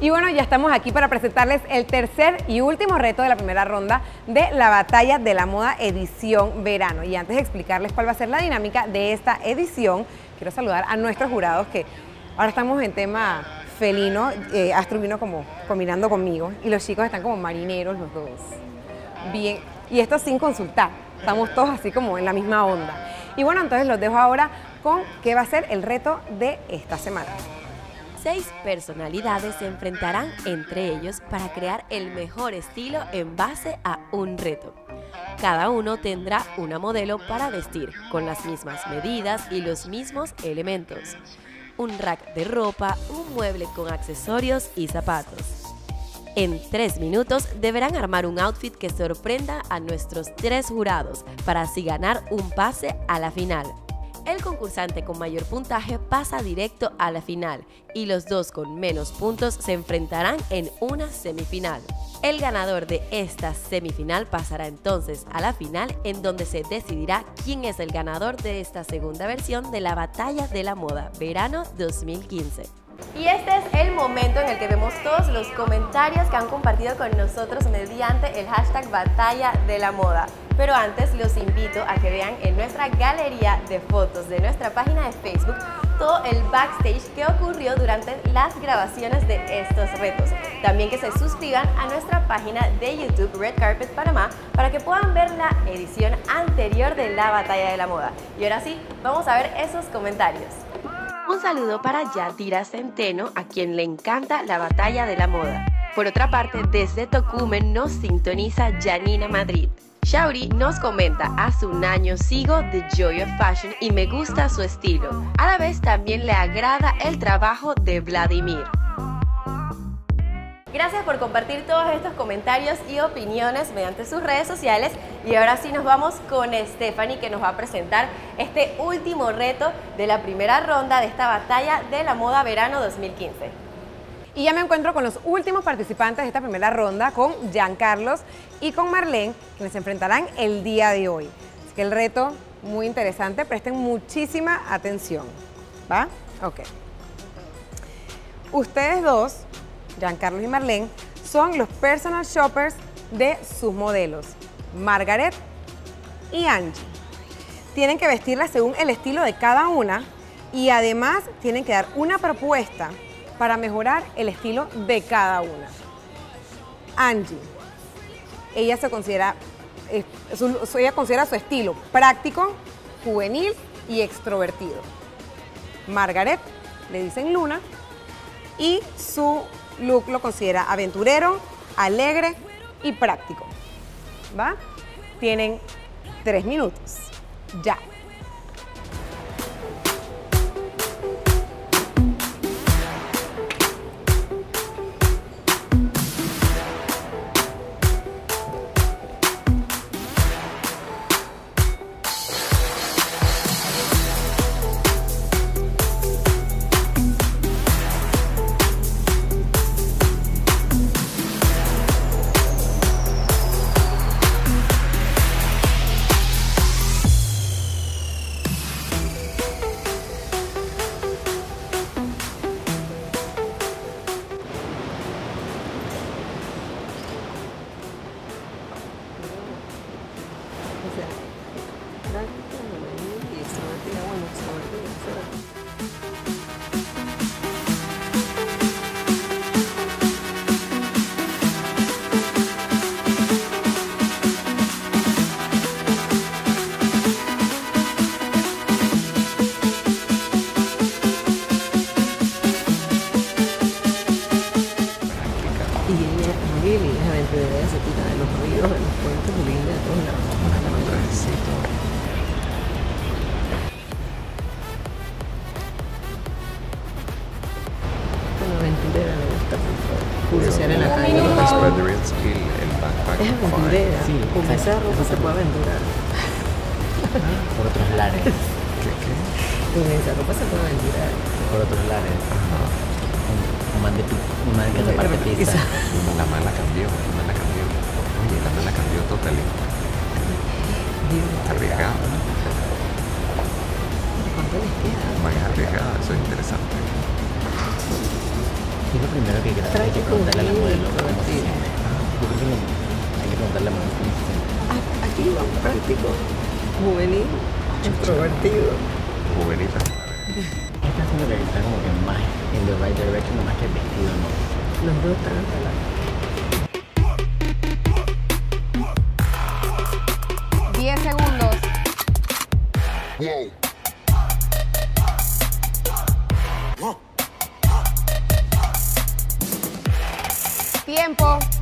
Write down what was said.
Y bueno, ya estamos aquí para presentarles el tercer y último reto de la primera ronda de la Batalla de la Moda edición verano. Y antes de explicarles cuál va a ser la dinámica de esta edición, quiero saludar a nuestros jurados que ahora estamos en tema felino, eh, Astro vino como combinando conmigo y los chicos están como marineros los dos. Bien, y esto sin consultar, estamos todos así como en la misma onda. Y bueno, entonces los dejo ahora con qué va a ser el reto de esta semana. Seis personalidades se enfrentarán entre ellos para crear el mejor estilo en base a un reto. Cada uno tendrá una modelo para vestir, con las mismas medidas y los mismos elementos. Un rack de ropa, un mueble con accesorios y zapatos. En tres minutos deberán armar un outfit que sorprenda a nuestros tres jurados para así ganar un pase a la final. El concursante con mayor puntaje pasa directo a la final y los dos con menos puntos se enfrentarán en una semifinal. El ganador de esta semifinal pasará entonces a la final en donde se decidirá quién es el ganador de esta segunda versión de la Batalla de la Moda Verano 2015. Y este es el momento en el que vemos todos los comentarios que han compartido con nosotros mediante el hashtag Batalla de la Moda. Pero antes los invito a que vean en nuestra galería de fotos de nuestra página de Facebook todo el backstage que ocurrió durante las grabaciones de estos retos. También que se suscriban a nuestra página de YouTube Red Carpet Panamá para que puedan ver la edición anterior de la Batalla de la Moda. Y ahora sí, vamos a ver esos comentarios. Un saludo para Yadira Centeno, a quien le encanta la batalla de la moda. Por otra parte, desde Tocumen nos sintoniza Janina Madrid. Shauri nos comenta, hace un año sigo The Joy of Fashion y me gusta su estilo. A la vez también le agrada el trabajo de Vladimir. Gracias por compartir todos estos comentarios y opiniones mediante sus redes sociales. Y ahora sí nos vamos con Stephanie que nos va a presentar este último reto de la primera ronda de esta batalla de la moda verano 2015. Y ya me encuentro con los últimos participantes de esta primera ronda, con Carlos y con Marlene, quienes se enfrentarán el día de hoy. Así que el reto muy interesante, presten muchísima atención. ¿Va? Ok. Ustedes dos Giancarlo y Marlene, son los personal shoppers de sus modelos, Margaret y Angie. Tienen que vestirlas según el estilo de cada una y además tienen que dar una propuesta para mejorar el estilo de cada una. Angie, ella se considera, ella considera su estilo práctico, juvenil y extrovertido. Margaret, le dicen Luna, y su look lo considera aventurero, alegre y práctico. ¿Va? Tienen tres minutos. Ya. bebé se tira de los ríos, de los puentes y viene de todos lados. Una todo. aventurera me gusta curiosear en la calle. Es aventurera. Sí, Con esa ropa se puede aventurar. Ah, por otros lares. ¿Qué, qué? Con esa ropa se puede aventurar. Por otros lares más de tu, más de esa parte pizza. La mala cambió, la mala cambió. Oye, la mala cambió total. Arriesgado, ¿no? ¿Cuánto les queda? Más arriesgado, eso es interesante. Y lo primero que creo que preguntarle a la modelo. Yo creo que hay que preguntarle a la modelo cómo se siente. Aquí vamos práctico, juvenil, introvertido. Juvenil ¿Qué está haciendo que está como que más en the right direction, más que el vestido, no? Los dos están relajados. 10 segundos. Tiempo.